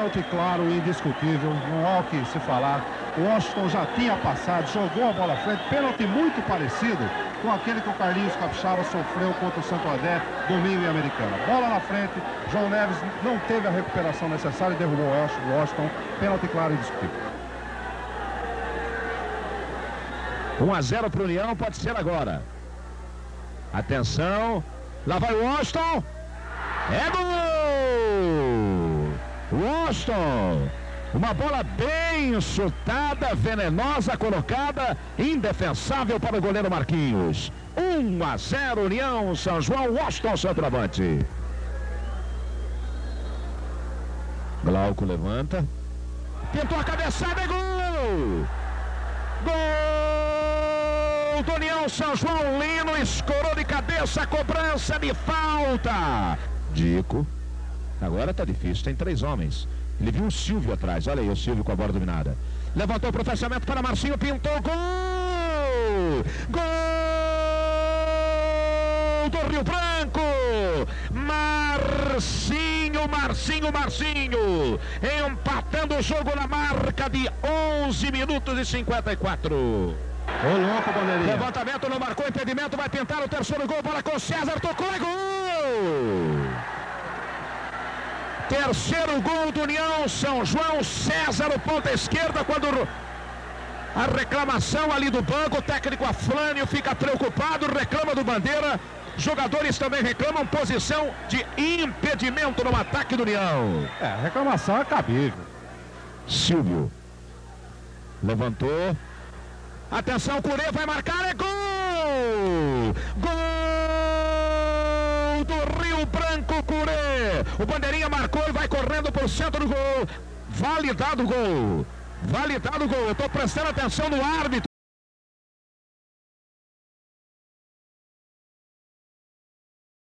Pênalti claro e indiscutível, não há o que se falar. O Washington já tinha passado, jogou a bola à frente, pênalti muito parecido com aquele que o Carlinhos Capixaba sofreu contra o Santo André, domingo em Americana. Bola na frente, João Neves não teve a recuperação necessária e derrubou o Washington. Pênalti claro e indiscutível. 1 a 0 para o União, pode ser agora. Atenção, lá vai o Washington. É gol! Washington uma bola bem chutada, venenosa, colocada, indefensável para o goleiro Marquinhos. 1 a 0 União São João, Washington centroavante. Glauco levanta. Tentou a cabeçada, é gol! Gol do União São João, Lino escorou de cabeça, cobrança de falta. Dico. Agora tá difícil, tem três homens. Ele viu o Silvio atrás. Olha aí o Silvio com a bola dominada. Levantou o fechamento para Marcinho. Pintou. Gol! Gol do Rio Branco! Marcinho, Marcinho, Marcinho. Empatando o jogo na marca de 11 minutos e 54. Ô louco, bandeirinha. Levantamento não marcou impedimento. Vai tentar o terceiro gol. Bola com César. Tocou. É gol! Terceiro gol do União São João, César, o ponta esquerda, quando a reclamação ali do banco, o técnico Aflânio fica preocupado, reclama do Bandeira. Jogadores também reclamam posição de impedimento no ataque do União. É, reclamação é cabível. Silvio. Levantou. Atenção, Curê vai marcar, é gol! O bandeirinha marcou e vai correndo para o centro do gol. Validado o gol. Validado o gol. Eu estou prestando atenção no árbitro.